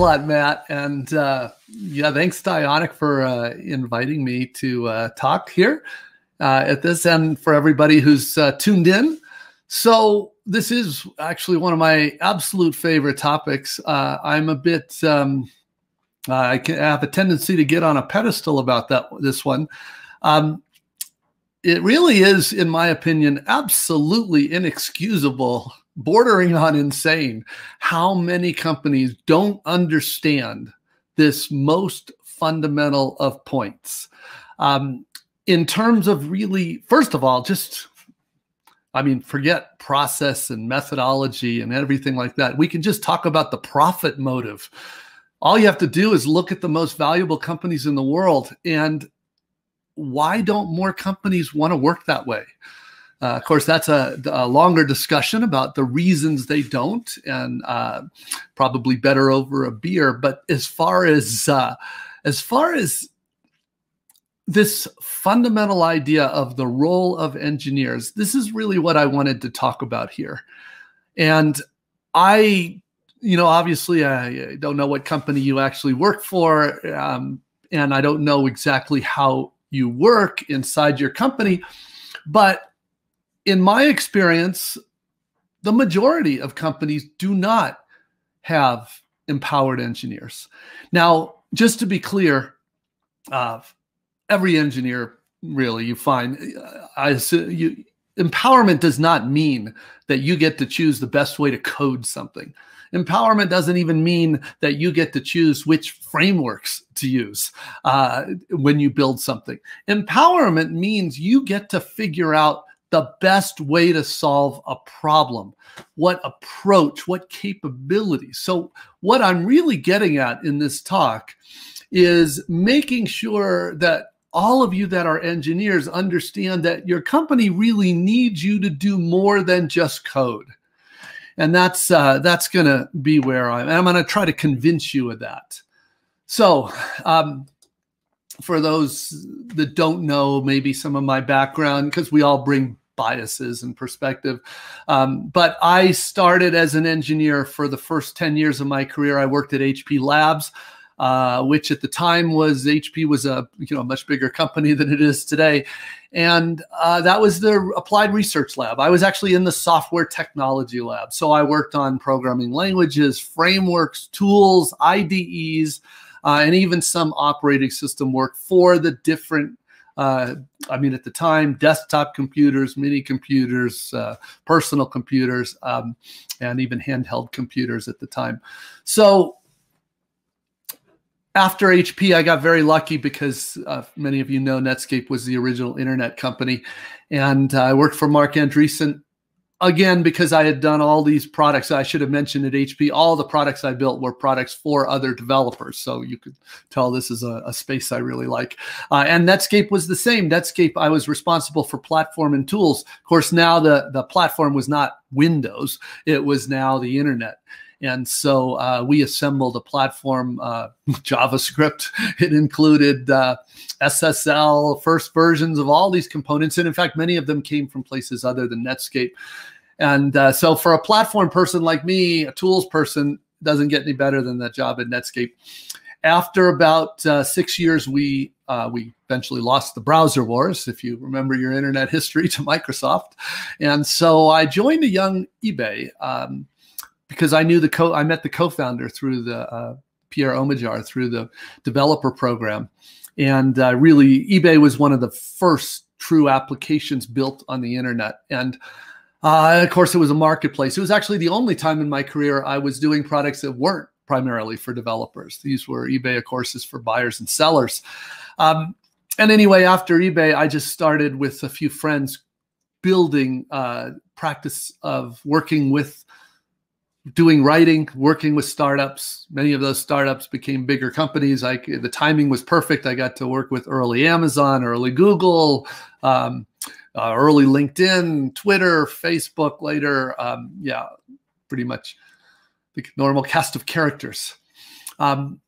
a lot, Matt. And uh, yeah, thanks Dionic, for uh, inviting me to uh, talk here uh, at this and for everybody who's uh, tuned in. So, this is actually one of my absolute favorite topics. Uh, I'm a bit, um, I, can, I have a tendency to get on a pedestal about that. This one. Um, it really is, in my opinion, absolutely inexcusable bordering on insane how many companies don't understand this most fundamental of points. Um, in terms of really, first of all, just, I mean, forget process and methodology and everything like that. We can just talk about the profit motive. All you have to do is look at the most valuable companies in the world. And why don't more companies want to work that way? Uh, of course, that's a, a, longer discussion about the reasons they don't, and uh, probably better over a beer. But as far as uh, as far as this fundamental idea of the role of engineers, this is really what I wanted to talk about here. And I, you know, obviously, I don't know what company you actually work for, um, and I don't know exactly how you work inside your company, but in my experience, the majority of companies do not have empowered engineers. Now, just to be clear, uh, every engineer really you find, I you, empowerment does not mean that you get to choose the best way to code something. Empowerment doesn't even mean that you get to choose which frameworks to use uh, when you build something. Empowerment means you get to figure out the best way to solve a problem, what approach, what capabilities. So, what I'm really getting at in this talk is making sure that all of you that are engineers understand that your company really needs you to do more than just code. And that's uh, that's going to be where I'm. I'm going to try to convince you of that. So, um, for those that don't know, maybe some of my background, because we all bring biases and perspective. Um, but I started as an engineer for the first 10 years of my career. I worked at HP Labs. Uh, which at the time was HP was a you know much bigger company than it is today, and uh, that was the applied research lab. I was actually in the software technology lab, so I worked on programming languages, frameworks, tools, IDEs, uh, and even some operating system work for the different uh, I mean, at the time, desktop computers, mini computers, uh, personal computers, um, and even handheld computers at the time. So after HP, I got very lucky because uh, many of you know Netscape was the original internet company. And I worked for Marc Andreessen again because I had done all these products. I should have mentioned at HP, all the products I built were products for other developers. So you could tell this is a, a space I really like. Uh, and Netscape was the same. Netscape, I was responsible for platform and tools. Of course, now the, the platform was not Windows, it was now the internet. And so uh, we assembled a platform, uh, JavaScript. It included uh, SSL, first versions of all these components. And in fact, many of them came from places other than Netscape. And uh, so for a platform person like me, a tools person, doesn't get any better than that job at Netscape. After about uh, six years, we uh, we eventually lost the browser wars, if you remember your internet history, to Microsoft. And so I joined a young eBay. Um, because I knew the co I met the co-founder through the uh, Pierre Omidyar through the developer program, and uh, really eBay was one of the first true applications built on the internet. And uh, of course, it was a marketplace. It was actually the only time in my career I was doing products that weren't primarily for developers. These were eBay, of course, is for buyers and sellers. Um, and anyway, after eBay, I just started with a few friends building uh, practice of working with doing writing, working with startups. Many of those startups became bigger companies. I, the timing was perfect. I got to work with early Amazon, early Google, um, uh, early LinkedIn, Twitter, Facebook later. Um, yeah, pretty much the normal cast of characters. Um,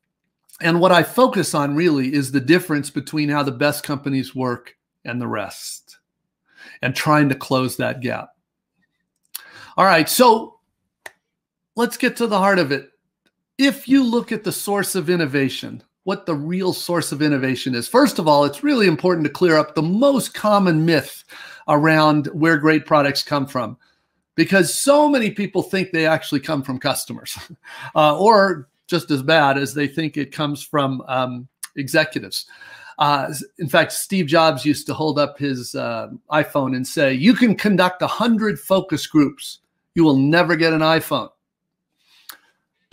and what I focus on really is the difference between how the best companies work and the rest and trying to close that gap. All right. So let's get to the heart of it. if you look at the source of innovation, what the real source of innovation is, first of all, it's really important to clear up the most common myth around where great products come from because so many people think they actually come from customers uh, or just as bad as they think it comes from um, executives. Uh, in fact, Steve Jobs used to hold up his uh, iPhone and say, You can conduct 100 focus groups. You will never get an iPhone.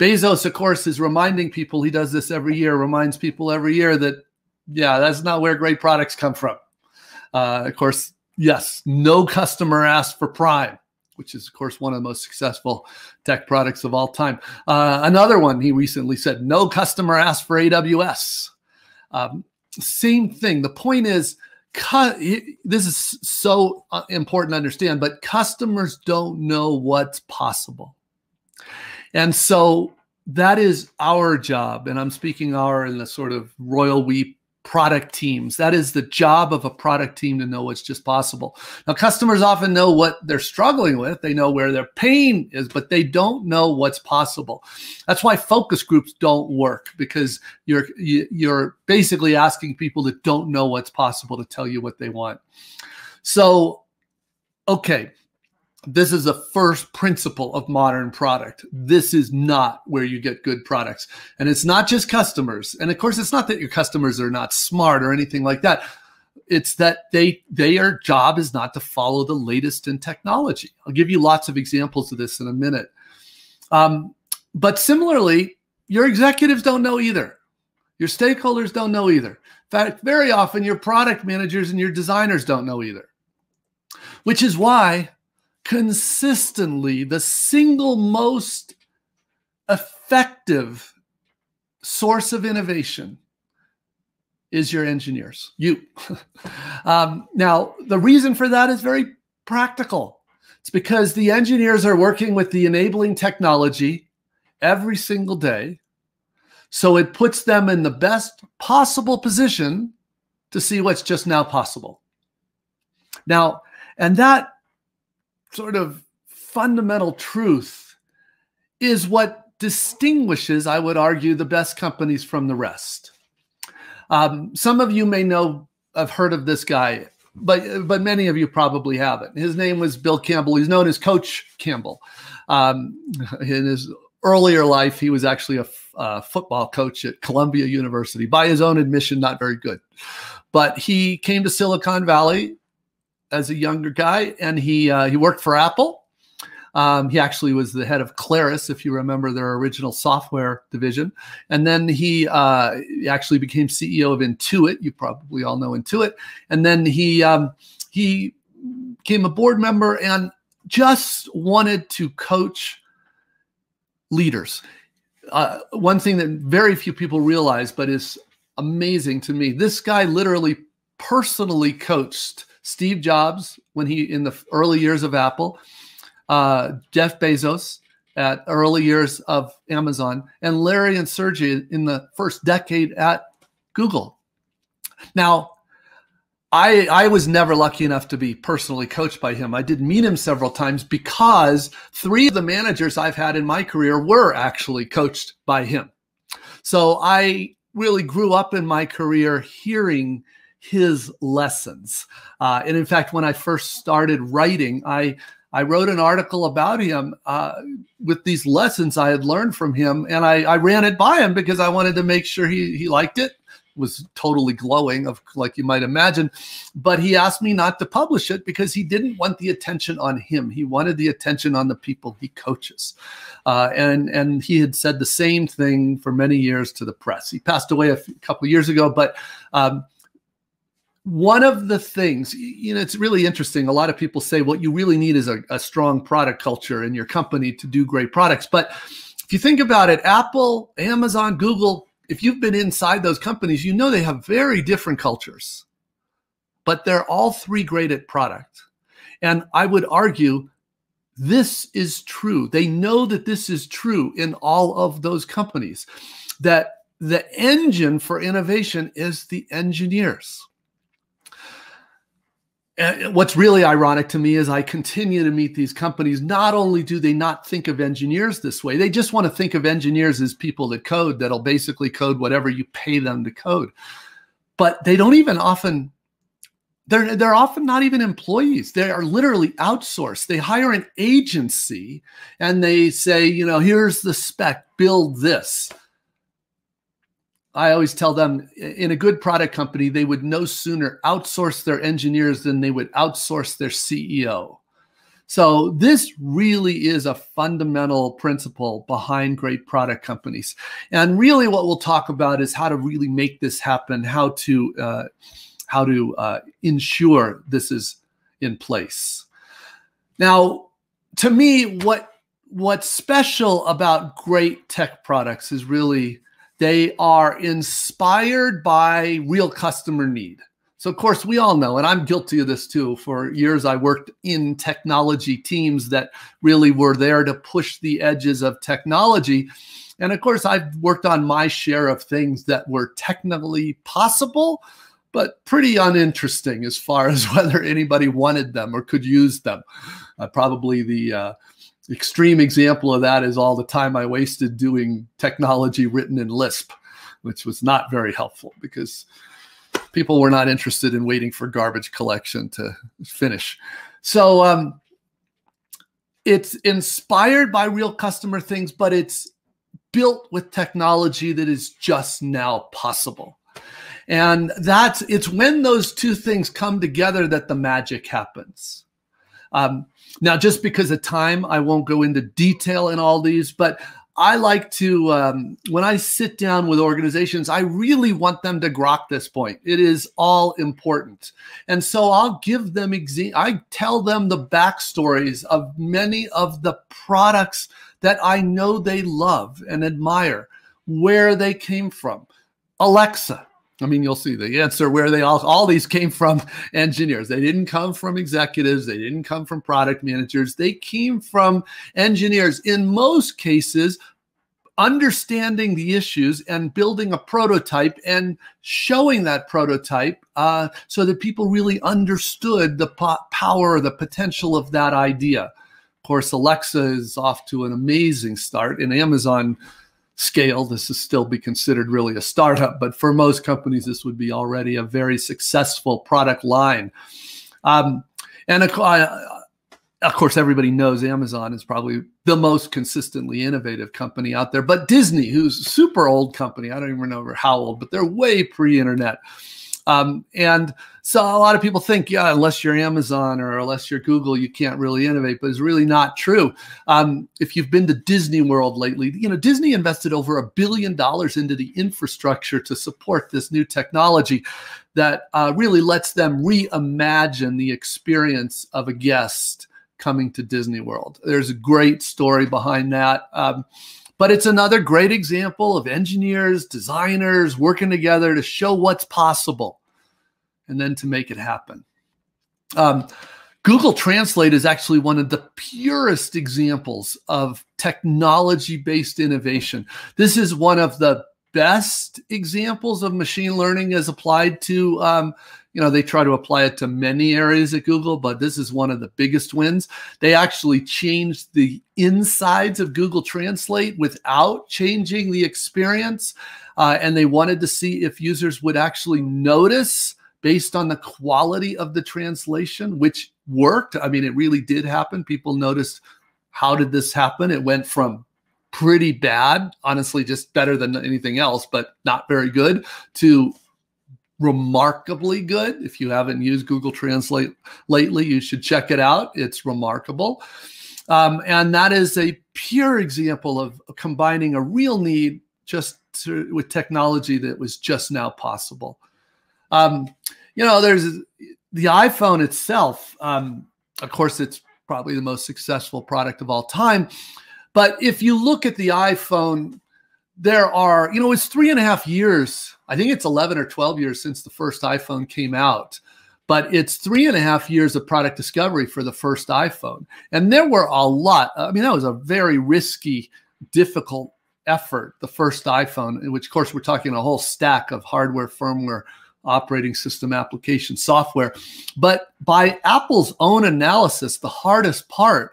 Bezos, of course, is reminding people, he does this every year, reminds people every year that, yeah, that's not where great products come from. Uh, of course, yes, no customer asked for Prime which is, of course, one of the most successful tech products of all time. Uh, another one he recently said, no customer asked for AWS. Um, same thing. The point is, this is so uh, important to understand, but customers don't know what's possible. And so that is our job. And I'm speaking our in the sort of royal we product teams. That is the job of a product team to know what's just possible. Now, customers often know what they're struggling with, they know where their pain is, but they don't know what's possible. That's why focus groups don't work because you're you're basically asking people that don't know what's possible to tell you what they want. So, okay, this is a first principle of modern product. This is not where you get good products. And it's not just customers. And of course, it's not that your customers are not smart or anything like that. It's that they their job is not to follow the latest in technology. I'll give you lots of examples of this in a minute. Um, but similarly, your executives don't know either. Your stakeholders don't know either. In fact, very often your product managers and your designers don't know either. Which is why consistently the single most effective source of innovation is your engineers, you. um, now, the reason for that is very practical. It's because the engineers are working with the enabling technology every single day. So it puts them in the best possible position to see what's just now possible. Now, and that sort of fundamental truth is what distinguishes, I would argue, the best companies from the rest. Um, some of you may know, I've heard of this guy, but but many of you probably haven't. His name was Bill Campbell. He's known as Coach Campbell. Um, in his earlier life, he was actually a, a football coach at Columbia University. By his own admission, not very good, but he came to Silicon Valley as a younger guy, and he uh, he worked for Apple. Um, he actually was the head of Claris, if you remember their original software division. And then he, uh, actually became CEO of Intuit. You probably all know Intuit. And then he um, he became a board member and just wanted to coach leaders. Uh, one thing that very few people realize, but is amazing to me, this guy literally personally coached Steve Jobs when he in the early years of Apple, uh, Jeff Bezos at early years of Amazon, and Larry and Sergey in the first decade at Google. Now, I I was never lucky enough to be personally coached by him. I did meet him several times because three of the managers I've had in my career were actually coached by him. So I really grew up in my career hearing his lessons. Uh, and in fact, when I first started writing, I I wrote an article about him uh, with these lessons I had learned from him, and I, I, ran it by him because I wanted to make sure he he liked it. Was totally glowing, of like you might imagine, but he asked me not to publish it because he didn't want the attention on him. He wanted the attention on the people he coaches, uh, and and he had said the same thing for many years to the press. He passed away a couple years ago, but um, one of the things you know it's really interesting. A lot of people say what you really need is a, a, strong product culture in your company to do great products. But if you think about it apple amazon google if you've been inside those companies you know they have very different cultures but they're all three great at product. And i would argue this is true. They know that this is true in all of those companies that the engine for innovation is the engineers what's really ironic to me is I continue to meet these companies. Not only do they not think of engineers this way, they just want to think of engineers as people that code that'll basically code whatever you pay them to code. But they don't even often they're they're often not even employees they are literally outsourced they hire an agency and they say you know here's the spec build this i always tell them in a good product company they would no sooner outsource their engineers than they would outsource their ceo so this really is a fundamental principle behind great product companies and really what we'll talk about is how to really make this happen how to uh, how to uh, ensure this is in place. Now, to me, what what's special about great tech products is really they are inspired by real customer need. So, of course, we all know, and I'm guilty of this too. For years, I worked in technology teams that really were there to push the edges of technology. And of course, I've worked on my share of things that were technically possible, but pretty uninteresting as far as whether anybody wanted them or could use them. Uh, probably the uh, extreme example of that is all the time I wasted doing technology written in Lisp, which was not very helpful because people were not interested in waiting for garbage collection to finish. So um, it's inspired by real customer things, but it's built with technology that is just now possible. And that's it's when those two things come together that the magic happens. Um, now, just because of time, I won't go into detail in all these, but I like to, um, when I sit down with organizations, I really want them to grok this point. It is all important. And so I'll give them, I tell them the backstories of many of the products that I know they love and admire, where they came from. Alexa, I mean, you'll see the answer where they all all these came from engineers. They didn't come from executives. They didn't come from product managers. They came from engineers. In most cases, understanding the issues and building a prototype and showing that prototype uh, so that people really understood the po- power, the potential of that idea. Of course, Alexa is off to an amazing start, and Amazon scale, this is still be considered really a startup, but for most companies, this would be already a very successful product line. Um, and of, uh, of course, everybody knows Amazon is probably the most consistently innovative company out there. But Disney, who's a super old company, I don't even remember how old, but they're way pre-internet. Um, and so a lot of people think, yeah, unless you're Amazon or unless you're Google, you can't really innovate, but it's really not true. Um, if you've been to Disney World lately, you know, Disney invested over a billion dollars into the infrastructure to support this new technology that uh, really lets them reimagine the experience of a guest coming to Disney World. There's a great story behind that. Um, but it's another great example of engineers, designers working together to show what's possible and then to make it happen. Um, Google Translate is actually one of the purest examples of technology based innovation. This is one of the best examples of machine learning as applied to um, you know they try to apply it to many areas at google but this is one of the biggest wins. They actually changed the insides of google translate without changing the experience uh, and they wanted to see if users would actually notice based on the quality of the translation which worked. I mean it really did happen. People noticed how did this happen. It went from pretty bad honestly just better than anything else but not very good to remarkably good. If you haven't used Google Translate lately, you should check it out. It's remarkable. Um, and that is a pure example of combining a real need just to, with technology that was just now possible. Um, you know, there's the iPhone itself. Um, of course, it's probably the most successful product of all time. But if you look at the iPhone, there are, you know, it's three and a half years I think it's 11 or 12 years since the first iPhone came out, but it's three and a half years of product discovery for the first iPhone. And there were a lot. I mean, that was a very risky, difficult effort, the first iPhone, which, of course, we're talking a whole stack of hardware, firmware, operating system application software. But by Apple's own analysis, the hardest part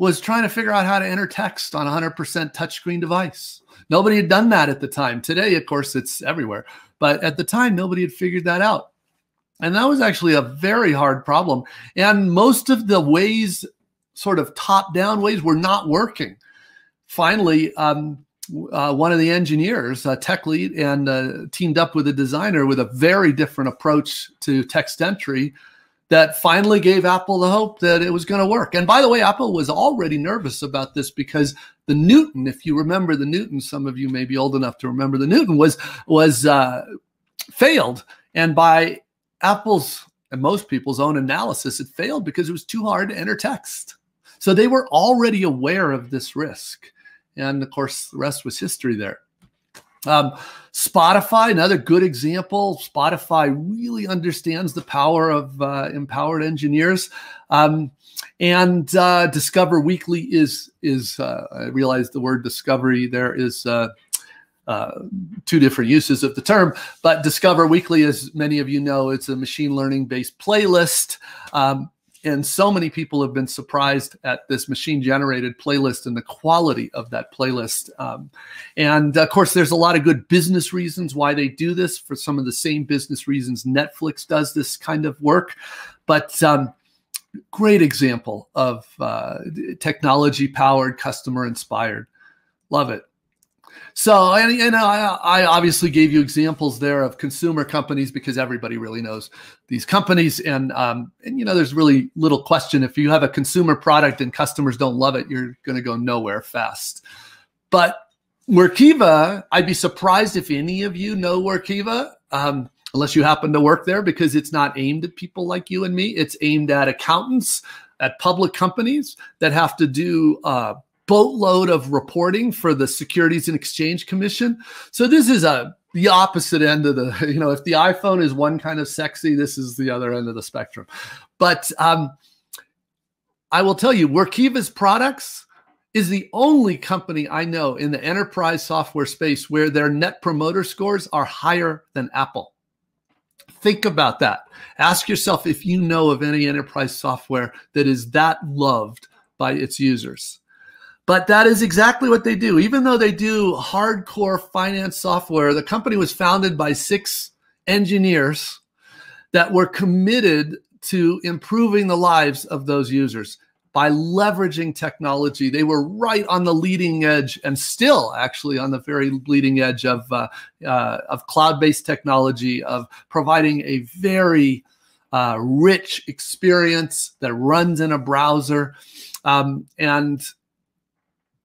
was trying to figure out how to enter text on a 100% touchscreen device. Nobody had done that at the time. Today, of course, it's everywhere. But at the time, nobody had figured that out. And that was actually a very hard problem. And most of the ways, sort of top down ways, were not working. Finally, um, uh, one of the engineers, a tech lead, and uh, teamed up with a designer with a very different approach to text entry that finally gave Apple the hope that it was going to work. And by the way, Apple was already nervous about this because the Newton, if you remember the Newton, some of you may be old enough to remember the Newton was was uh, failed, and by Apple's and most people's own analysis, it failed because it was too hard to enter text. So they were already aware of this risk. And of course, the rest was history there. Um, Spotify, another good example. Spotify really understands the power of uh, empowered engineers. Um, and uh, Discover Weekly is is uh, I realize the word discovery there is uh, uh, two different uses of the term, but Discover Weekly, as many of you know, it's a machine learning based playlist. Um, and so many people have been surprised at this machine generated playlist and the quality of that playlist. Um, and of course, there's a lot of good business reasons why they do this for some of the same business reasons Netflix does this kind of work. But um, great example of uh, technology powered, customer inspired. Love it. So, and, and I, I, obviously gave you examples there of consumer companies because everybody really knows these companies. And, um, and, you know, there's really little question if you have a consumer product and customers don't love it, you're going to go nowhere fast. But Workiva, I'd be surprised if any of you know Workiva, um, unless you happen to work there, because it's not aimed at people like you and me. It's aimed at accountants, at public companies that have to do uh, boatload of reporting for the Securities and Exchange Commission. So this is a the opposite end of the you know if the iPhone is one kind of sexy, this is the other end of the spectrum. But um, I will tell you, Workiva's products is the only company I know in the enterprise software space where their net promoter scores are higher than Apple. Think about that. Ask yourself if you know of any enterprise software that is that loved by its users. But that is exactly what they do. Even though they do hardcore finance software, the company was founded by six engineers that were committed to improving the lives of those users by leveraging technology. They were right on the leading edge and still actually on the very leading edge of, uh, uh, of cloud based technology, of providing a very uh, rich experience that runs in a browser. Um, and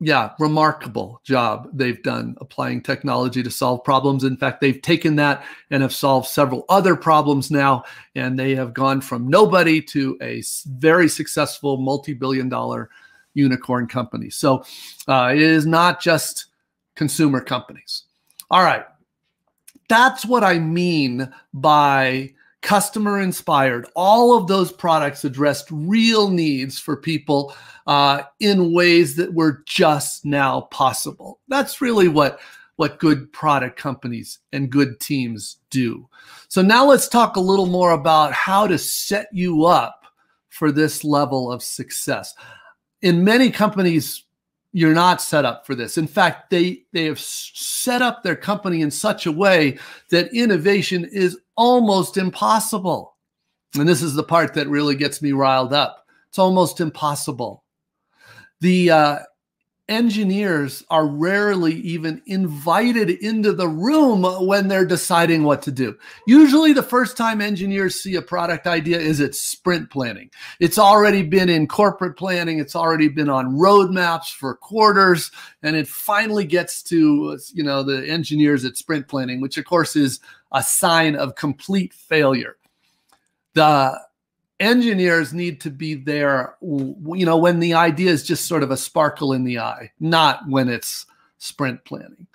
yeah, remarkable job they've done applying technology to solve problems. In fact, they've taken that and have solved several other problems now, and they have gone from nobody to a very successful multi billion dollar unicorn company. So uh, it is not just consumer companies. All right. That's what I mean by customer inspired. All of those products addressed real needs for people uh, in ways that were just now possible. That's really what what good product companies and good teams do. So now let's talk a little more about how to set you up for this level of success. In many companies, you're not set up for this. In fact, they they have set up their company in such a way that innovation is almost impossible. And this is the part that really gets me riled up. It's almost impossible. The uh, engineers are rarely even invited into the room when they're deciding what to do. Usually, the first time engineers see a product idea is at sprint planning. It's already been in corporate planning, it's already been on roadmaps for quarters, and it finally gets to you know the engineers at sprint planning, which of course is a sign of complete failure. The engineers need to be there you know when the idea is just sort of a sparkle in the eye not when it's sprint planning.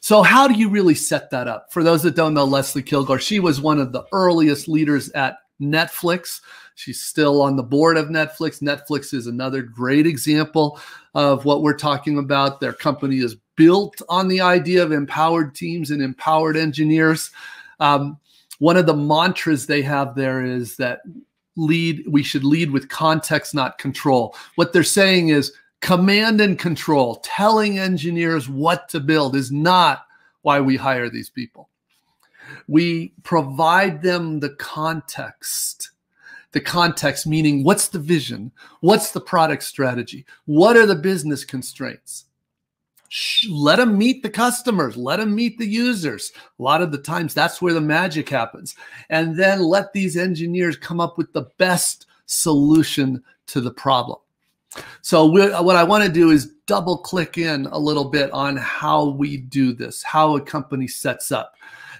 So how do you really set that up? For those that don't know leslie kilgore she was one of the earliest leaders at netflix. She's still on the board of netflix. Netflix is another great example of what we're talking about. Their company is built on the idea of empowered teams and empowered engineers. Um, one of the mantras they have there is that lead we should lead with context not control. What they're saying is command and control telling engineers what to build is not why we hire these people. We provide them the context the context meaning what's the vision what's the product strategy what are the business constraints let them meet the customers let them meet the users. A lot of the times that's where the magic happens. And then let these engineers come up with the best solution to the problem. So what i want to do is double click in a little bit on how we do this how a company sets up.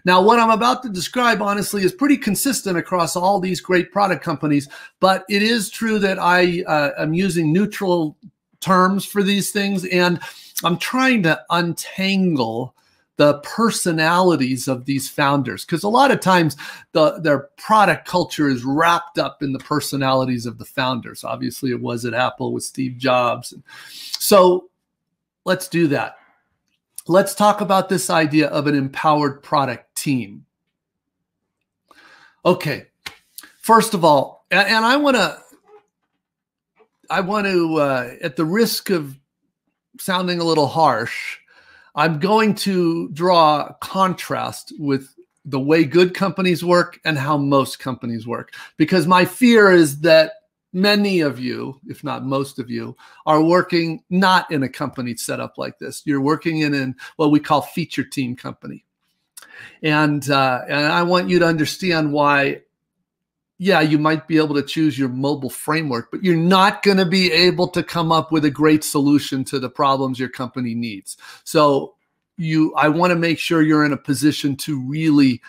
Now what i'm about to describe honestly is pretty consistent across all these great product companies but it is true that i uh, am using neutral terms for these things and I'm trying to untangle the personalities of these founders because a lot of times the their product culture is wrapped up in the personalities of the founders. Obviously it was at apple with steve jobs. So let's do that. Let's talk about this idea of an empowered product team. Okay first of all and, and i want to i want to uh, at the risk of sounding a little harsh, I'm going to draw contrast with the way good companies work and how most companies work. Because my fear is that many of you, if not most of you, are working not in a company set up like this. You're working in an, what we call feature team company. And, uh, and I want you to understand why yeah, you might be able to choose your mobile framework, but you're not going to be able to come up with a great solution to the problems your company needs. So you I want to make sure you're in a position to really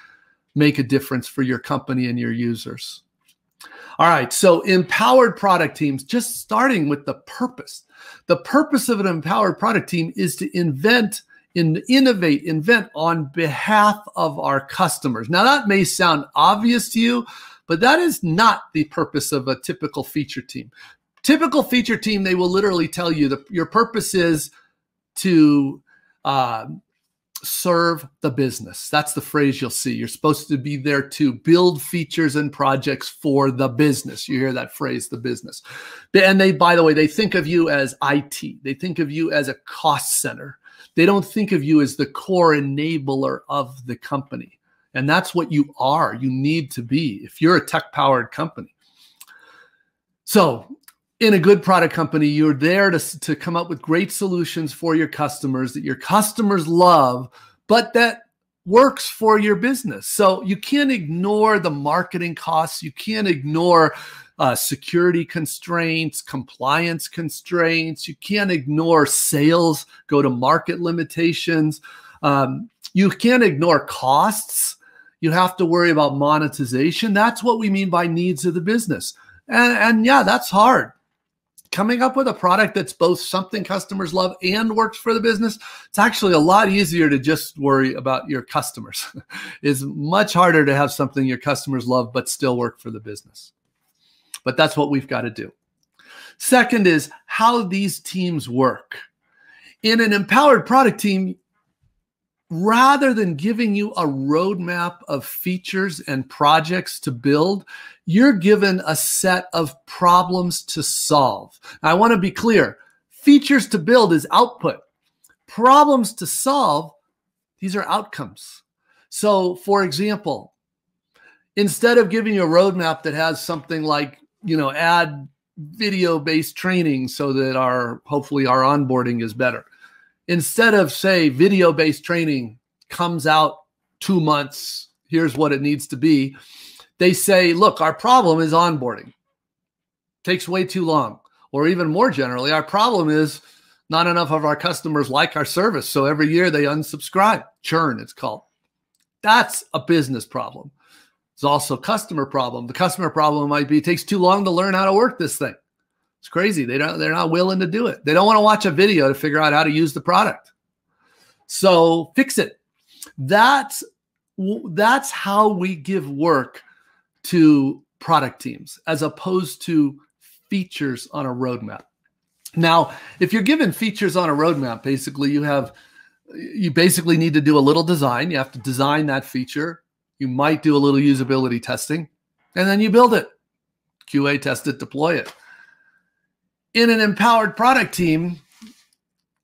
make a difference for your company and your users. All right, so empowered product teams, just starting with the purpose. The purpose of an empowered product team is to invent in, innovate, invent on behalf of our customers. Now, that may sound obvious to you, but that is not the purpose of a typical feature team. Typical feature team, they will literally tell you that your purpose is to uh, serve the business. That's the phrase you'll see. You're supposed to be there to build features and projects for the business. You hear that phrase, the business. And they, by the way, they think of you as IT. They think of you as a cost center. They don't think of you as the core enabler of the company. And that's what you are. You need to be if you're a tech powered company. So, in a good product company, you're there to, to come up with great solutions for your customers that your customers love, but that works for your business. So, you can't ignore the marketing costs. You can't ignore uh, security constraints, compliance constraints. You can't ignore sales, go to market limitations. Um, you can't ignore costs you have to worry about monetization. That's what we mean by needs of the business. And, and yeah, that's hard. Coming up with a product that's both something customers love and works for the business, it's actually a lot easier to just worry about your customers. it's much harder to have something your customers love but still work for the business. But that's what we've got to do. Second is how these teams work. In an empowered product team, rather than giving you a roadmap of features and projects to build, you're given a set of problems to solve. Now, I want to be clear features to build is output, problems to solve, these are outcomes. So, for example, instead of giving you a roadmap that has something like, you know, add video based training so that our hopefully our onboarding is better instead of say video based training comes out two months, here's what it needs to be. They say, look, our problem is onboarding. Takes way too long. Or even more generally, our problem is not enough of our customers like our service. So every year they unsubscribe. Churn, it's called. That's a business problem. It's also a customer problem. The customer problem might be it takes too long to learn how to work this thing. It's crazy. They don't they're not willing to do it. They don't want to watch a video to figure out how to use the product. So fix it. That's that's how we give work to product teams as opposed to features on a roadmap. Now, if you're given features on a roadmap, basically you have you basically need to do a little design. You have to design that feature, You might do a little usability testing, and then you build it, QA test it, deploy it. In an empowered product team,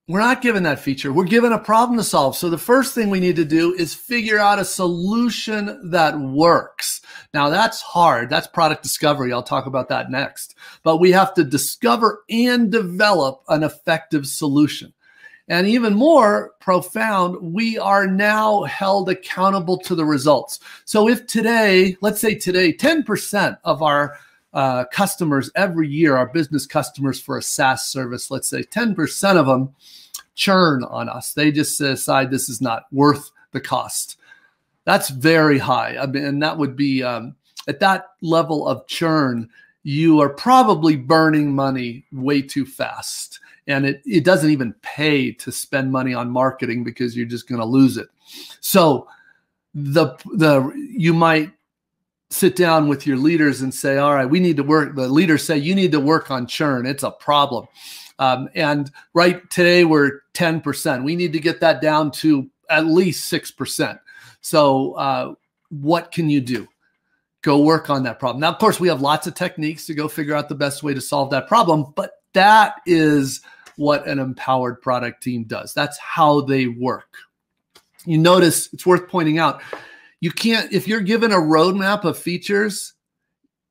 we're not given that feature. We're given a problem to solve. So the first thing we need to do is figure out a solution that works. Now that's hard. That's product discovery. I'll talk about that next. But we have to discover and develop an effective solution. And even more profound, we are now held accountable to the results. So if today, let's say today, 10% of our uh, customers every year, our business customers for a SaaS service, let's say 10% of them churn on us. They just decide this is not worth the cost. That's very high. I mean, and that would be um, at that level of churn, you are probably burning money way too fast. And it, it doesn't even pay to spend money on marketing because you're just going to lose it. So the the you might sit down with your leaders and say, all right, we need to work. The leaders say, you need to work on churn. It's a problem. Um, and right today, we're 10%. We need to get that down to at least 6%. So, uh, what can you do? Go work on that problem. Now, of course, we have lots of techniques to go figure out the best way to solve that problem, but that is what an empowered product team does. That's how they work. You notice it's worth pointing out you can't, if you're given a roadmap of features,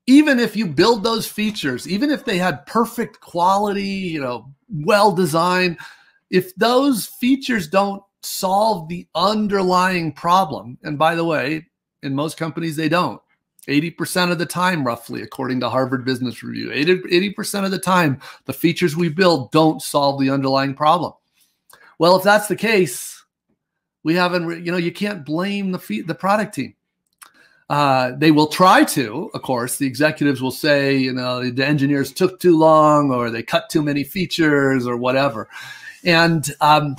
even if you build those features, even if they had perfect quality, you know, well designed, if those features don't solve the underlying problem, and by the way, in most companies, they don't. 80% of the time, roughly, according to Harvard Business Review, 80, percent of the time, the features we build don't solve the underlying problem. Well, if that's the case, we haven't, you know, you can't blame the the product team. Uh, they will try to, of course. The executives will say, you know, the engineers took too long, or they cut too many features, or whatever. And um,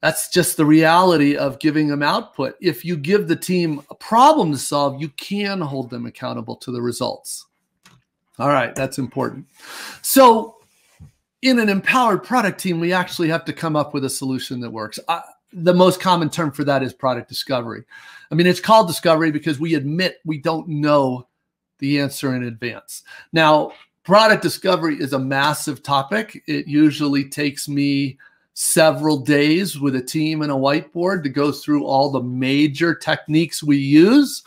that's just the reality of giving them output. If you give the team a problem to solve, you can hold them accountable to the results. All right, that's important. So in an empowered product team, we actually have to come up with a solution that works. Uh, the most common term for that is product discovery. I mean, it's called discovery because we admit we don't know the answer in advance. Now, product discovery is a massive topic. It usually takes me several days with a team and a whiteboard to go through all the major techniques we use.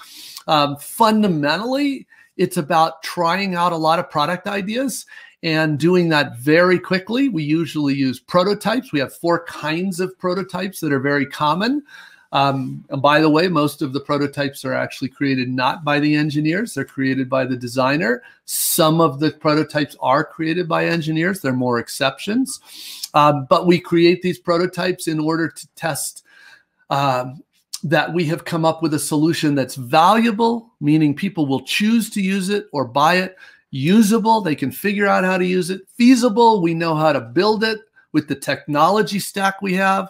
Um, fundamentally, it's about trying out a lot of product ideas and doing that very quickly. We usually use prototypes. We have four kinds of prototypes that are very common. Um, and by the way, most of the prototypes are actually created not by the engineers, they're created by the designer. Some of the prototypes are created by engineers, they're more exceptions. Um, but we create these prototypes in order to test um, that we have come up with a solution that's valuable, meaning people will choose to use it or buy it, usable, they can figure out how to use it, feasible, we know how to build it with the technology stack we have,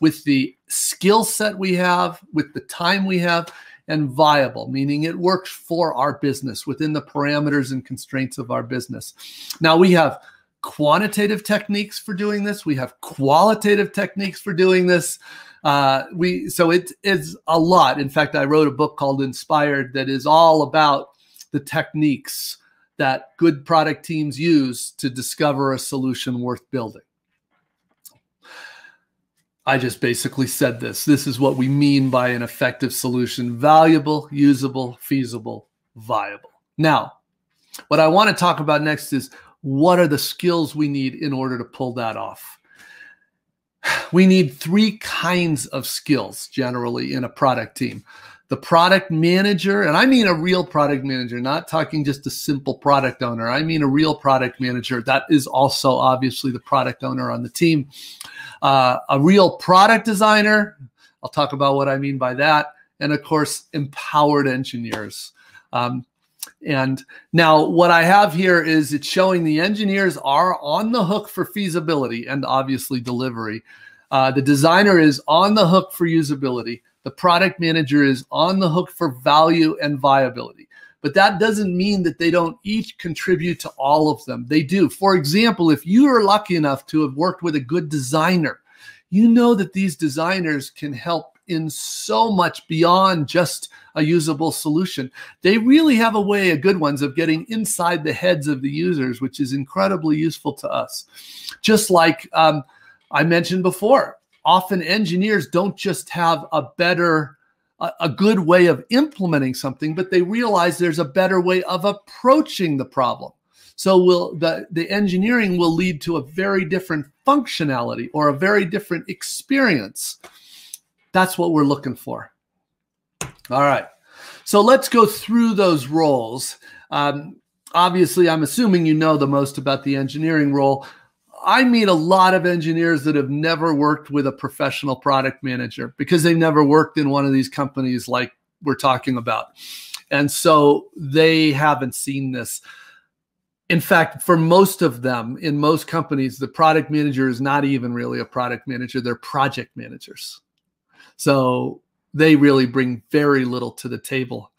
with the skill set we have, with the time we have, and viable, meaning it works for our business within the parameters and constraints of our business. Now we have quantitative techniques for doing this. We have qualitative techniques for doing this. Uh, we so it is a lot. In fact, I wrote a book called Inspired that is all about the techniques that good product teams use to discover a solution worth building. I just basically said this. This is what we mean by an effective solution valuable, usable, feasible, viable. Now, what I want to talk about next is what are the skills we need in order to pull that off? We need three kinds of skills generally in a product team the product manager, and I mean a real product manager, not talking just a simple product owner. I mean a real product manager. That is also obviously the product owner on the team. Uh, a real product designer. I'll talk about what I mean by that. And of course, empowered engineers. Um, and now what I have here is it's showing the engineers are on the hook for feasibility and obviously delivery. Uh, the designer is on the hook for usability. The product manager is on the hook for value and viability. But that doesn't mean that they don't each contribute to all of them. They do. For example, if you are lucky enough to have worked with a good designer, you know that these designers can help in so much beyond just a usable solution. They really have a way, a good ones, of getting inside the heads of the users, which is incredibly useful to us. Just like um, I mentioned before, often engineers don't just have a better a, a good way of implementing something, but they realize there's a better way of approaching the problem. So will the, the engineering will lead to a very different functionality or a very different experience. That's what we're looking for. All right. So let's go through those roles. Um, obviously, I'm assuming you know the most about the engineering role. I meet a lot of engineers that have never worked with a professional product manager because they've never worked in one of these companies like we're talking about. And so they haven't seen this. In fact, for most of them, in most companies, the product manager is not even really a product manager, they're project managers. So they really bring very little to the table.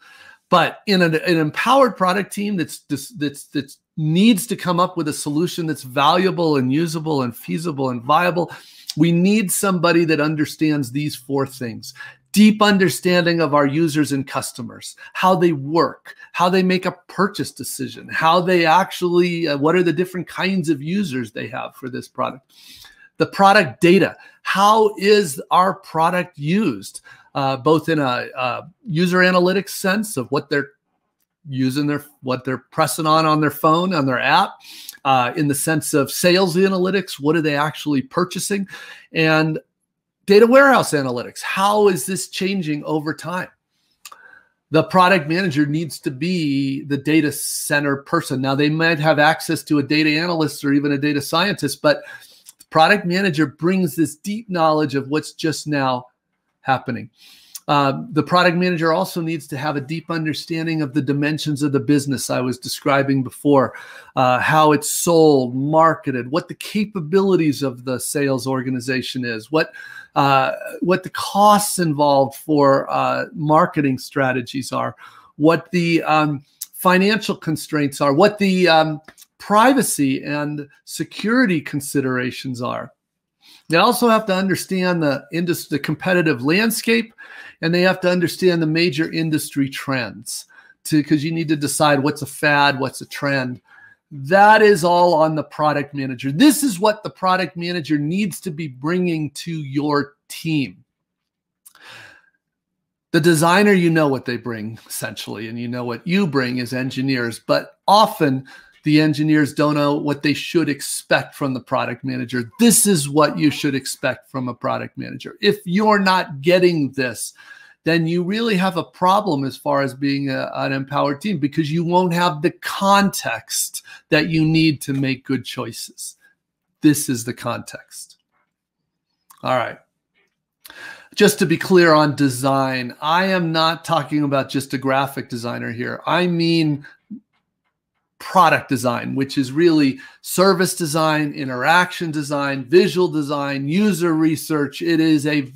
But in an, an empowered product team that's that's that's needs to come up with a solution that's valuable and usable and feasible and viable, we need somebody that understands these four things deep understanding of our users and customers, how they work, how they make a purchase decision, how they actually, uh, what are the different kinds of users they have for this product. The product data, how is our product used, uh, both in a, a user analytics sense of what they're using their what they're pressing on on their phone on their app uh, in the sense of sales analytics what are they actually purchasing and data warehouse analytics. How is this changing over time? The product manager needs to be the data center person. Now they might have access to a data analyst or even a data scientist but the product manager brings this deep knowledge of what's just now happening uh, the product manager also needs to have a deep understanding of the dimensions of the business I was describing before, uh, how it's sold, marketed, what the capabilities of the sales organization is, what uh, what the costs involved for uh, marketing strategies are, what the um, financial constraints are, what the um, privacy and security considerations are. They also have to understand the industry, the competitive landscape, and they have to understand the major industry trends because you need to decide what's a fad, what's a trend. That is all on the product manager. This is what the product manager needs to be bringing to your team. The designer, you know what they bring essentially, and you know what you bring as engineers, but often the engineers don't know what they should expect from the product manager. This is what you should expect from a product manager. If you're not getting this, then you really have a problem as far as being a, an empowered team because you won't have the context that you need to make good choices. This is the context. All right. Just to be clear on design, I am not talking about just a graphic designer here. I mean product design, which is really service design, interaction design, visual design, user research. It is a,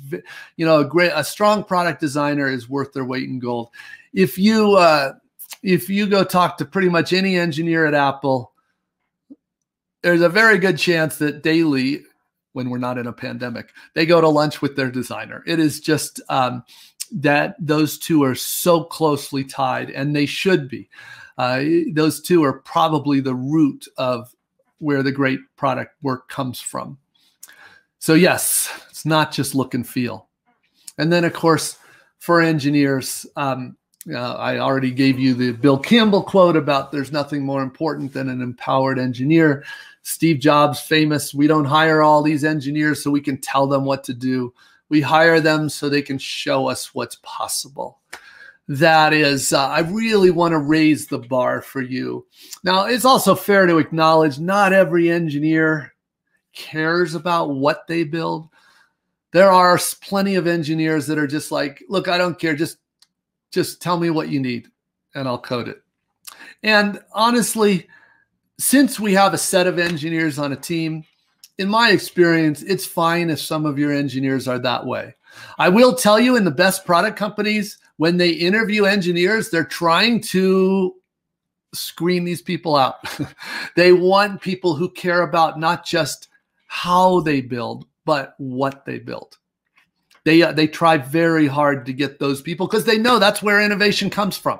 you know, a great, a strong product designer is worth their weight in gold. If you, uh, if you go talk to pretty much any engineer at Apple, there's a very good chance that daily, when we're not in a pandemic, they go to lunch with their designer. It is just um, that those two are so closely tied, and they should be uh, those two are probably the root of where the great product work comes from. So, yes, it's not just look and feel. And then, of course, for engineers, um, uh, I already gave you the Bill Campbell quote about there's nothing more important than an empowered engineer. Steve Jobs, famous, we don't hire all these engineers so we can tell them what to do. We hire them so they can show us what's possible that is, uh, I really want to raise the bar for you. Now, it's also fair to acknowledge not every engineer cares about what they build. There are plenty of engineers that are just like, look, I don't care. Just, just tell me what you need and I'll code it. And honestly, since we have a set of engineers on a team, in my experience, it's fine if some of your engineers are that way. I will tell you in the best product companies, when they interview engineers, they're trying to screen these people out. they want people who care about not just how they build, but what they build. They uh, they try very hard to get those people because they know that's where innovation comes from.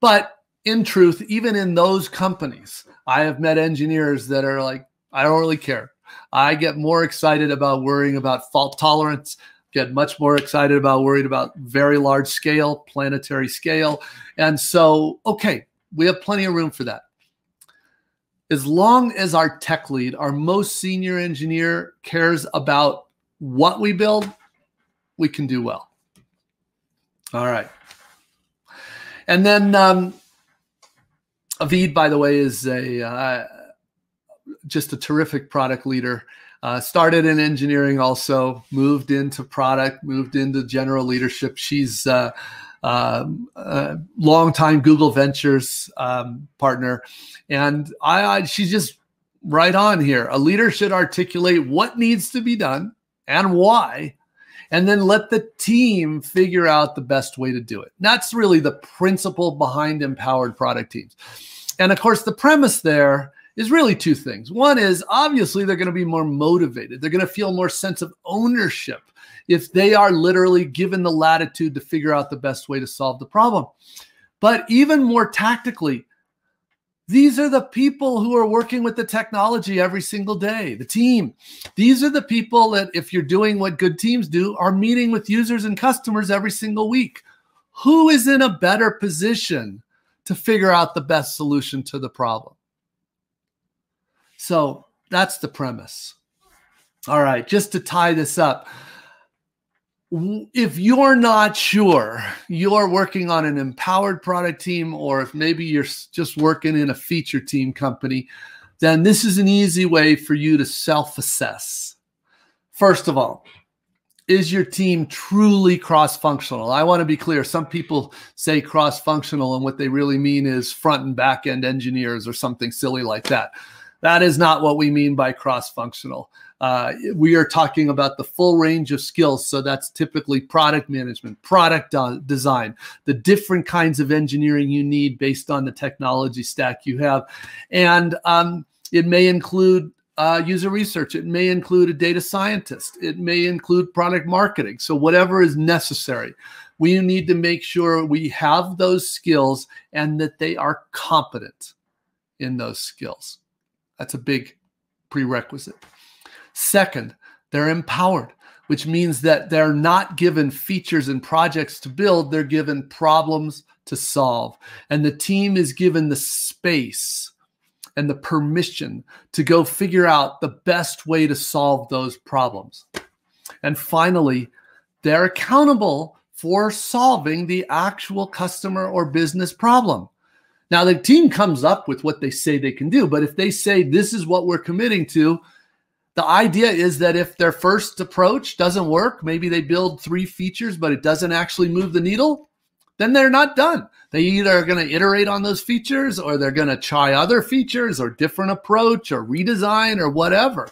But in truth, even in those companies, I have met engineers that are like, I don't really care. I get more excited about worrying about fault tolerance, get much more excited about worried about very large scale, planetary scale. And so, okay, we have plenty of room for that. As long as our tech lead, our most senior engineer, cares about what we build, we can do well. All right. And then um, Avid, by the way, is a uh, just a terrific product leader. Uh, started in engineering, also moved into product, moved into general leadership. She's uh, uh, a longtime Google Ventures um, partner, and I, I, she's just right on here. A leader should articulate what needs to be done and why, and then let the team figure out the best way to do it. That's really the principle behind empowered product teams. And of course, the premise there is really two things. One is obviously they're going to be more motivated. They're going to feel more sense of ownership if they are literally given the latitude to figure out the best way to solve the problem. But even more tactically, these are the people who are working with the technology every single day, the team. These are the people that, if you're doing what good teams do, are meeting with users and customers every single week. Who is in a better position to figure out the best solution to the problem? So that's the premise. All right, just to tie this up, if you're not sure you're working on an empowered product team, or if maybe you're just working in a feature team company, then this is an easy way for you to self assess. First of all, is your team truly cross functional? I want to be clear. Some people say cross functional, and what they really mean is front and back end engineers or something silly like that. That is not what we mean by cross functional. Uh, we are talking about the full range of skills. So that's typically product management, product design, the different kinds of engineering you need based on the technology stack you have. And um, it may include uh, user research. It may include a data scientist. It may include product marketing. So, whatever is necessary, we need to make sure we have those skills and that they are competent in those skills. That's a big prerequisite. Second, they're empowered, which means that they're not given features and projects to build, they're given problems to solve. And the team is given the space and the permission to go figure out the best way to solve those problems. And finally, they're accountable for solving the actual customer or business problem. Now, the team comes up with what they say they can do, but if they say this is what we're committing to, the idea is that if their first approach doesn't work, maybe they build three features, but it doesn't actually move the needle, then they're not done. They either are going to iterate on those features or they're going to try other features or different approach or redesign or whatever.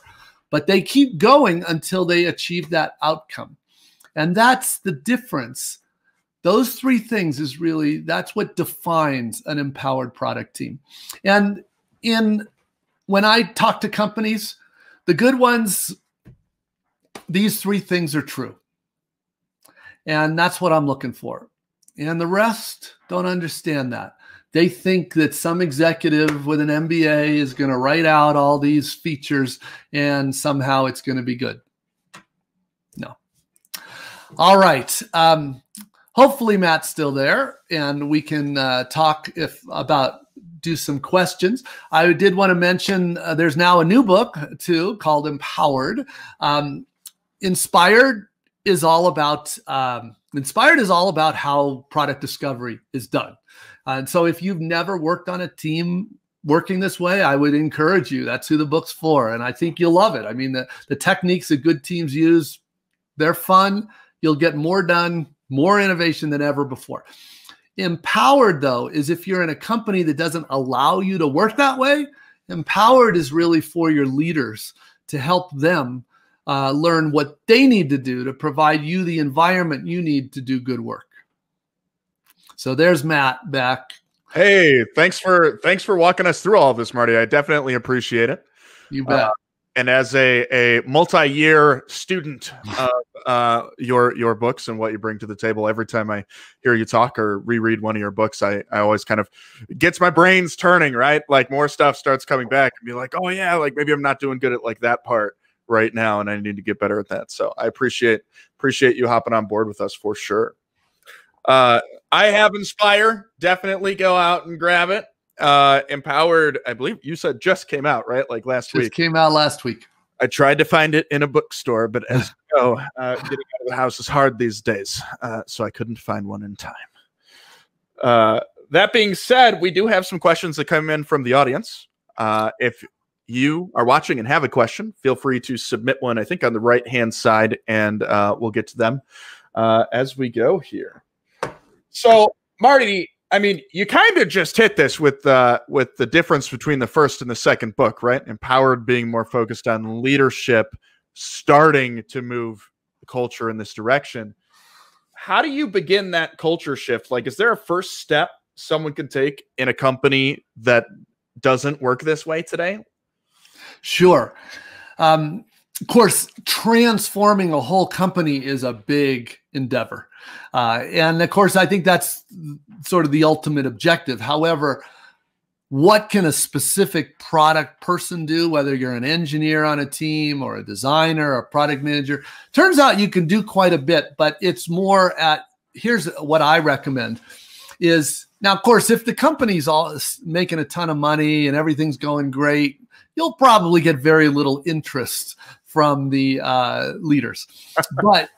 But they keep going until they achieve that outcome. And that's the difference. Those three things is really that's what defines an empowered product team. And in when I talk to companies, the good ones, these three things are true. And that's what I'm looking for. And the rest don't understand that. They think that some executive with an MBA is going to write out all these features and somehow it's going to be good. No. All right. Um, hopefully Matt's still there and we can uh, talk if about do some questions. I did want to mention uh, there's now a new book too called Empowered. Um, Inspired is all about um, Inspired is all about how product discovery is done. And so if you've never worked on a team working this way, I would encourage you. That's who the book's for. And I think you'll love it. I mean, the, the techniques that good teams use, they're fun. You'll get more done, more innovation than ever before. Empowered, though, is if you're in a company that doesn't allow you to work that way, empowered is really for your leaders to help them uh, learn what they need to do to provide you the environment you need to do good work. So there's Matt back. Hey, thanks for thanks for walking us through all of this, Marty. I definitely appreciate it. You bet. Uh, and as a, a multi-year student of uh, your your books and what you bring to the table, every time I hear you talk or reread one of your books, I, I always kind of gets my brains turning, right? Like more stuff starts coming back and be like, oh yeah, like maybe I'm not doing good at like that part right now, and I need to get better at that. So I appreciate appreciate you hopping on board with us for sure. Uh, I have Inspire. Definitely go out and grab it uh, Empowered, I believe you said just came out, right? Like last just week. came out last week. I tried to find it in a bookstore, but as you know, uh, getting out of the house is hard these days. Uh, so I couldn't find one in time. Uh, that being said, we do have some questions that come in from the audience. Uh, if you are watching and have a question, feel free to submit one, I think on the right hand side, and uh, we'll get to them uh, as we go here. So, Marty, I mean, you kind of just hit this with uh, with the difference between the first and the second book, right? Empowered being more focused on leadership, starting to move the culture in this direction. How do you begin that culture shift? Like, is there a first step someone can take in a company that doesn't work this way today? Sure. Um, of course, transforming a whole company is a big endeavor. Uh, and of course, I think that's sort of the ultimate objective. However, what can a specific product person do, whether you're an engineer on a team or a designer or a product manager? Turns out you can do quite a bit, but it's more at here's what I recommend is now, of course, if the company's all making a ton of money and everything's going great, you'll probably get very little interest from the uh, leaders. but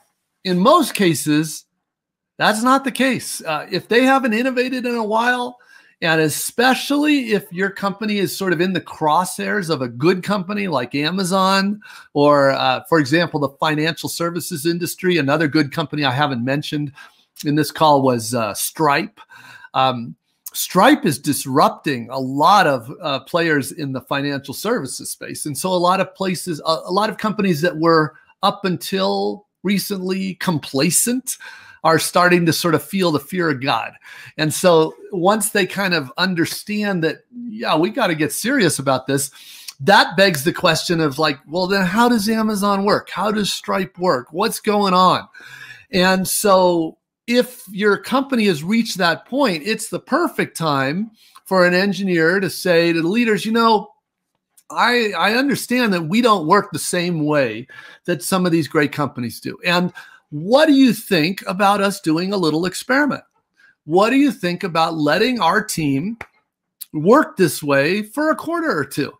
in most cases, that's not the case. Uh, if they haven't innovated in a while, and especially if your company is sort of in the crosshairs of a good company like Amazon, or uh, for example, the financial services industry, another good company I haven't mentioned in this call was uh, Stripe. Um, Stripe is disrupting a lot of uh, players in the financial services space. And so a lot of places, a, a lot of companies that were up until recently complacent are starting to sort of feel the fear of God. And so once they kind of understand that, yeah, we got to get serious about this, that begs the question of like, well, then how does Amazon work? How does Stripe work? What's going on? And so if your company has reached that point, it's the perfect time for an engineer to say to the leaders, you know, I, I understand that we don't work the same way that some of these great companies do. And what do you think about us doing a little experiment? What do you think about letting our team work this way for a quarter or two?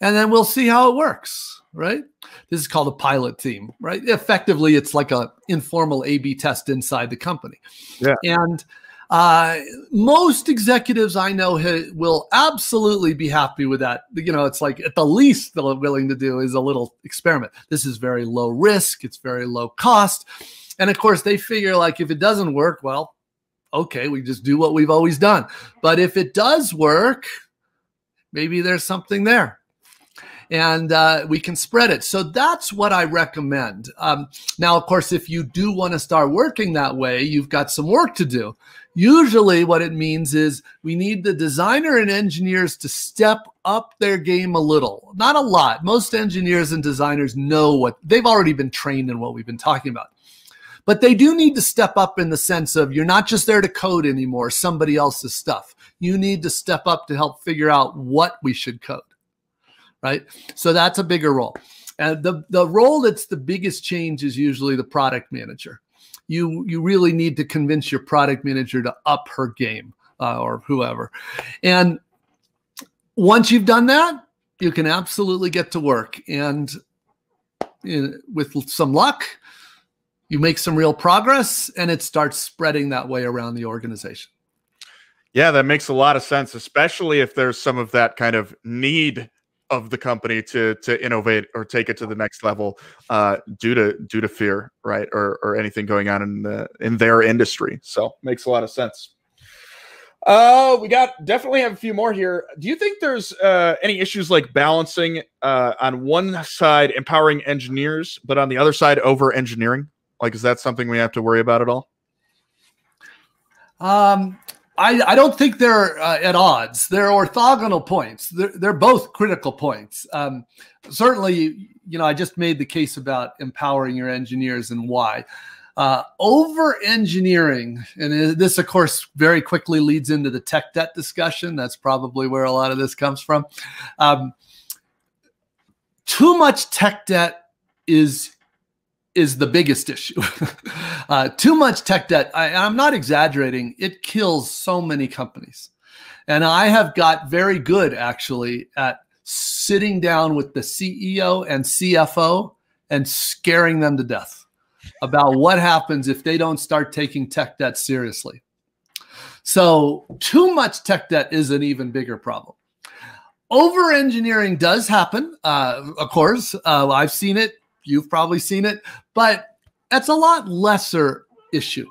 And then we'll see how it works, right? This is called a pilot team, right? Effectively, it's like a informal A/B test inside the company. Yeah. And uh, most executives I know ha- will absolutely be happy with that. You know, it's like at the least they're willing to do is a little experiment. This is very low risk, it's very low cost. And of course, they figure like if it doesn't work, well, okay, we just do what we've always done. But if it does work, maybe there's something there and uh, we can spread it. So that's what I recommend. Um, now, of course, if you do want to start working that way, you've got some work to do. Usually, what it means is we need the designer and engineers to step up their game a little, not a lot. Most engineers and designers know what they've already been trained in what we've been talking about. But they do need to step up in the sense of you're not just there to code anymore, somebody else's stuff. You need to step up to help figure out what we should code right? So that's a bigger role. And the, the role that's the biggest change is usually the product manager. You, you really need to convince your product manager to up her game uh, or whoever. And once you've done that, you can absolutely get to work. And know, with some luck, you make some real progress and it starts spreading that way around the organization. Yeah, that makes a lot of sense, especially if there's some of that kind of need of the company to to innovate or take it to the next level uh, due to due to fear, right, or or anything going on in the in their industry. So makes a lot of sense. Uh, we got definitely have a few more here. Do you think there's uh, any issues like balancing uh, on one side empowering engineers, but on the other side over engineering? Like, is that something we have to worry about at all? Um, I, I don't think they're uh, at odds. They're orthogonal points. They're, they're both critical points. Um, certainly, you know, I just made the case about empowering your engineers and why. Uh, over engineering, and this, of course, very quickly leads into the tech debt discussion. That's probably where a lot of this comes from. Um, too much tech debt is is the biggest issue. uh, too much tech debt. I, I'm not exaggerating. It kills so many companies, and I have got very good actually at sitting down with the CEO and CFO and scaring them to death about what happens if they don't start taking tech debt seriously. So, too much tech debt is an even bigger problem. Over engineering does happen. Uh, of course, uh, I've seen it. You've probably seen it, but that's a lot lesser issue.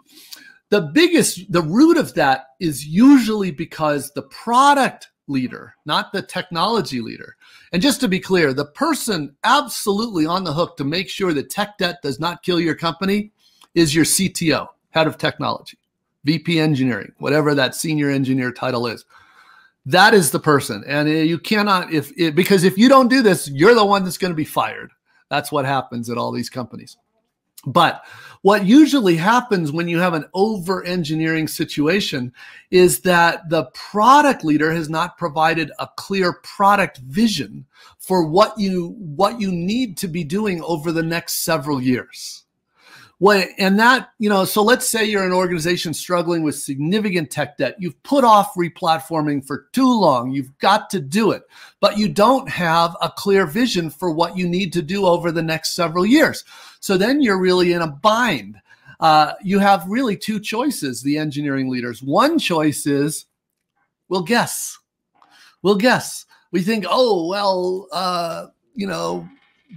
The biggest, the root of that is usually because the product leader, not the technology leader. And just to be clear, the person absolutely on the hook to make sure that tech debt does not kill your company is your CTO, head of technology, VP engineering, whatever that senior engineer title is. That is the person. And uh, you cannot, if it, because if you don't do this, you're the one that's going to be fired. That's what happens at all these companies. But what usually happens when you have an over engineering situation is that the product leader has not provided a clear product vision for what you what you need to be doing over the next several years. Well, and that, you know, so let's say you're an organization struggling with significant tech debt. You've put off replatforming for too long. You've got to do it, but you don't have a clear vision for what you need to do over the next several years. So then you're really in a bind. Uh, you have really two choices, the engineering leaders. One choice is we'll guess. We'll guess. We think, oh, well, uh, you know,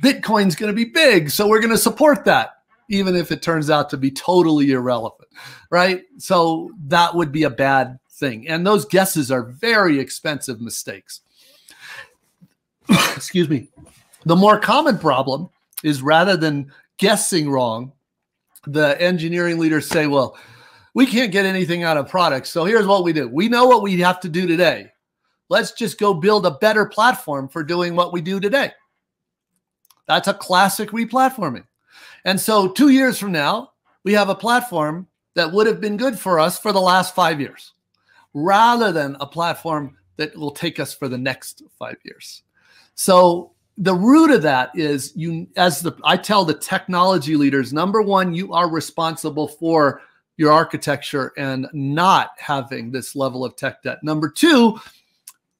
Bitcoin's going to be big, so we're going to support that even if it turns out to be totally irrelevant, right? So that would be a bad thing. And those guesses are very expensive mistakes. Excuse me. The more common problem is rather than guessing wrong, the engineering leaders say, well, we can't get anything out of products. So here's what we do. We know what we have to do today. Let's just go build a better platform for doing what we do today. That's a classic replatforming. And so, two years from now, we have a platform that would have been good for us for the last five years, rather than a platform that will take us for the next five years. So, the root of that is you, as the I tell the technology leaders, number one, you are responsible for your architecture and not having this level of tech debt. Number two,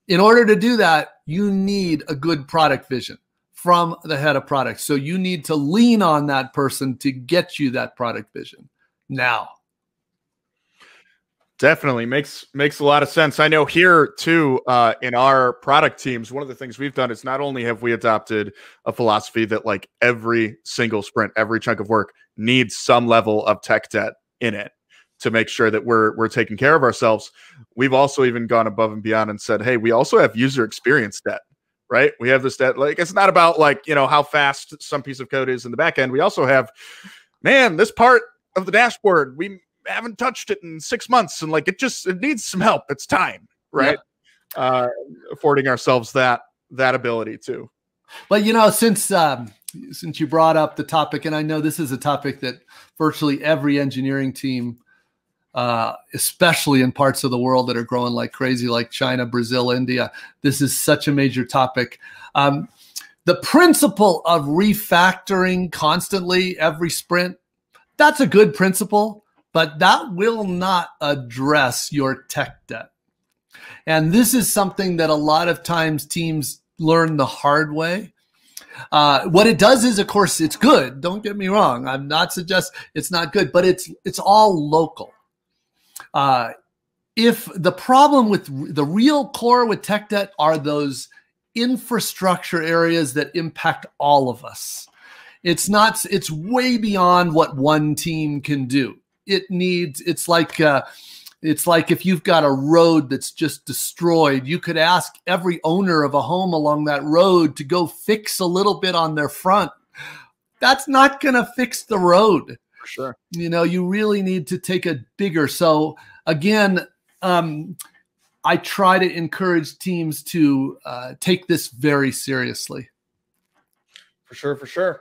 in order to do that, you need a good product vision from the head of product. So you need to lean on that person to get you that product vision now. Definitely makes makes a lot of sense. I know here too uh, in our product teams, one of the things we've done is not only have we adopted a philosophy that like every single sprint, every chunk of work needs some level of tech debt in it to make sure that we're we're taking care of ourselves. We've also even gone above and beyond and said, hey, we also have user experience debt right? We have this that like it's not about like you know how fast some piece of code is in the back end. We also have, man, this part of the dashboard we haven't touched it in six months, and like it just it needs some help. It's time, right? Uh, affording ourselves that that ability too. But you know, since um, since you brought up the topic, and I know this is a topic that virtually every engineering team uh, especially in parts of the world that are growing like crazy, like China, Brazil, India. This is such a major topic. Um, the principle of refactoring constantly every sprint, that's a good principle, but that will not address your tech debt. And this is something that a lot of times teams learn the hard way. Uh, what it does is, of course, it's good. Don't get me wrong. I'm not suggest it's not good, but it's it's all local. Uh, if the problem with the real core with tech debt are those infrastructure areas that impact all of us, it's not. It's way beyond what one team can do. It needs. It's like. Uh, it's like if you've got a road that's just destroyed, you could ask every owner of a home along that road to go fix a little bit on their front. That's not going to fix the road sure. You know, you really need to take a bigger. So again, um, I try to encourage teams to uh, take this very seriously. For sure, for sure.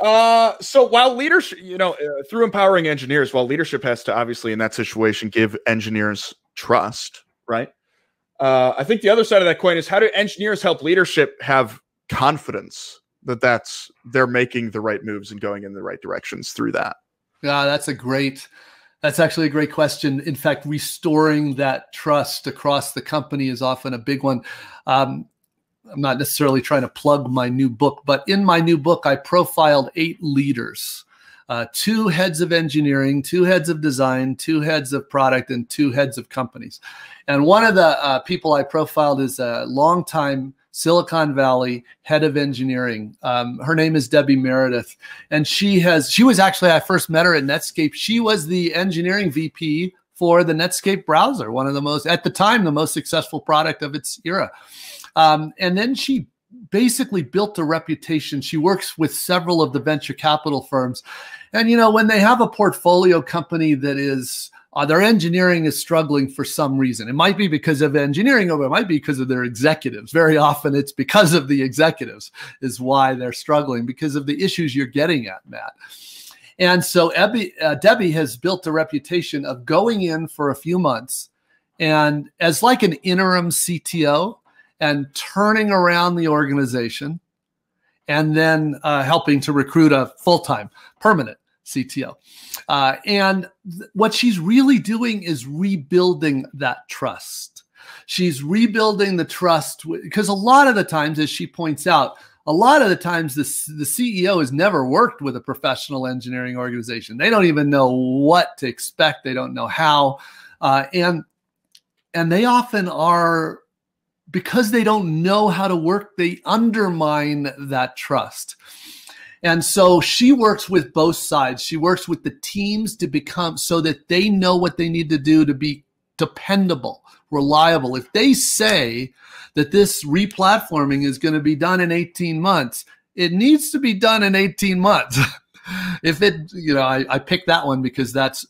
Uh, so while leadership, you know, uh, through empowering engineers, while leadership has to obviously in that situation give engineers trust, right? Uh, I think the other side of that coin is how do engineers help leadership have confidence that that's they're making the right moves and going in the right directions through that? Yeah, that's a great. That's actually a great question. In fact, restoring that trust across the company is often a big one. Um, I'm not necessarily trying to plug my new book, but in my new book, I profiled eight leaders uh, two heads of engineering, two heads of design, two heads of product, and two heads of companies. And one of the uh, people I profiled is a longtime Silicon Valley head of engineering. Um, her name is Debbie Meredith, and she has she was actually I first met her at Netscape. She was the engineering VP for the Netscape browser, one of the most at the time the most successful product of its era. Um, and then she basically built a reputation. She works with several of the venture capital firms. And, you know, when they have a portfolio company that is, uh, their engineering is struggling for some reason. It might be because of engineering, or it might be because of their executives. Very often, it's because of the executives is why they're struggling because of the issues you're getting at, Matt. And so uh, Debbie has built a reputation of going in for a few months and as like an interim CTO, and turning around the organization and then uh, helping to recruit a full-time permanent CTO. Uh, and th- what she's really doing is rebuilding that trust. She's rebuilding the trust because w- a lot of the times, as she points out, a lot of the times the, the CEO has never worked with a professional engineering organization. They don't even know what to expect. They don't know how. Uh, and and they often are because they don't know how to work, they undermine that trust. And so she works with both sides. She works with the teams to become so that they know what they need to do to be dependable, reliable. If they say that this replatforming is going to be done in 18 months, it needs to be done in 18 months. if it, you know, I, I picked that one because that's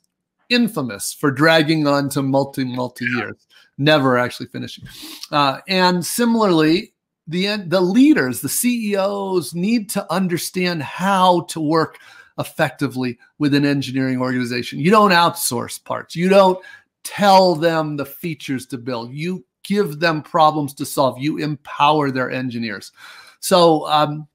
infamous for dragging on to multi, multi years never actually finishing. Uh, and similarly, the the leaders, the CEOs, need to understand how to work effectively with an engineering organization. You don't outsource parts. You don't tell them the features to build. You give them problems to solve. You empower their engineers. So um,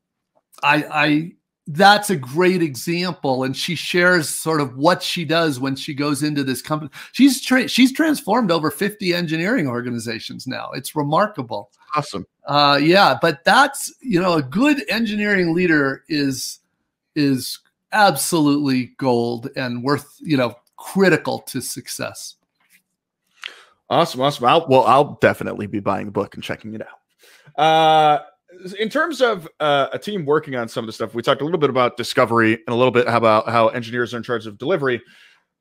I, I that's a great example. And she shares sort of what she does when she goes into this company. She's tra- she's transformed over 50 engineering organizations now. It's remarkable. Awesome. Uh, yeah but that's you know a good engineering leader is is absolutely gold and worth you know critical to success. Awesome awesome. I'll, well i'll definitely be buying the book and checking it out. Uh in terms of uh, a team working on some of the stuff, we talked a little bit about discovery and a little bit about how engineers are in charge of delivery.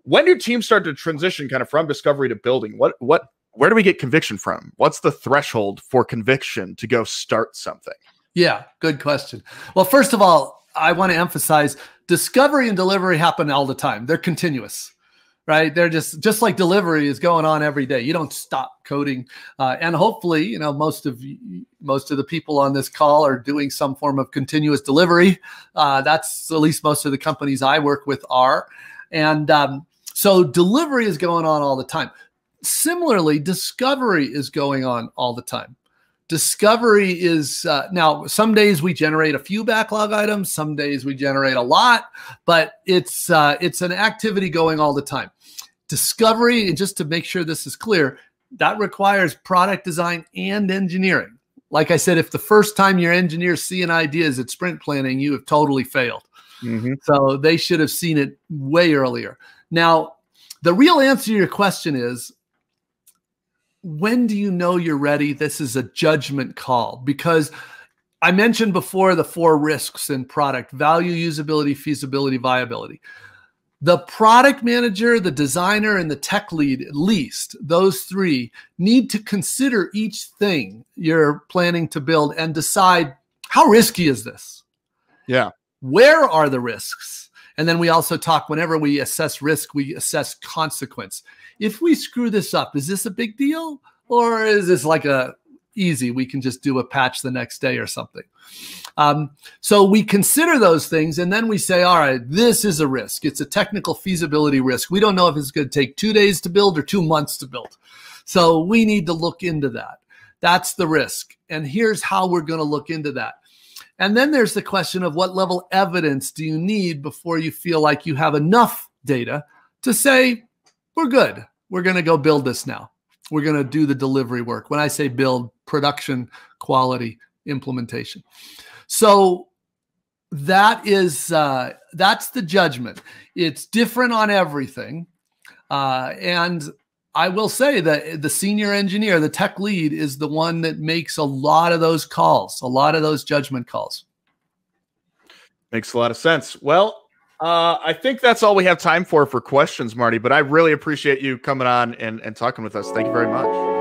When do teams start to transition kind of from discovery to building? What what where do we get conviction from? What's the threshold for conviction to go start something? Yeah, good question. Well, first of all, I want to emphasize discovery and delivery happen all the time. They're continuous right? They're just just like delivery is going on every day. You don't stop coding, uh, and hopefully, you know, most of most of the people on this call are doing some form of continuous delivery. Uh, that's at least most of the companies I work with are, and um, so delivery is going on all the time. Similarly, discovery is going on all the time. Discovery is uh, now some days we generate a few backlog items, some days we generate a lot, but it's uh, it's an activity going all the time discovery, and just to make sure this is clear, that requires product design and engineering. Like I said, if the first time your engineers see an idea is at sprint planning, you have totally failed. Mm-hmm. So they should have seen it way earlier. Now, the real answer to your question is when do you know you're ready? This is a judgment call because I mentioned before the four risks in product value, usability, feasibility, viability the product manager, the designer, and the tech lead, at least those three, need to consider each thing you're planning to build and decide how risky is this? Yeah. Where are the risks? And then we also talk whenever we assess risk, we assess consequence. If we screw this up, is this a big deal? Or is this like a easy? We can just do a patch the next day or something. Um, so we consider those things and then we say, all right, this is a risk. It's a technical feasibility risk. We don't know if it's going to take two days to build or two months to build. So we need to look into that. That's the risk. And here's how we're going to look into that. And then there's the question of what level evidence do you need before you feel like you have enough data to say, we're good. We're going to go build this now. We're going to do the delivery work. When I say build, production, quality, implementation. So that is uh, that's the judgment. It's different on everything, uh, and I will say that the senior engineer, the tech lead, is the one that makes a lot of those calls, a lot of those judgment calls. Makes a lot of sense. Well, uh, I think that's all we have time for for questions, Marty. But I really appreciate you coming on and, and talking with us. Thank you very much.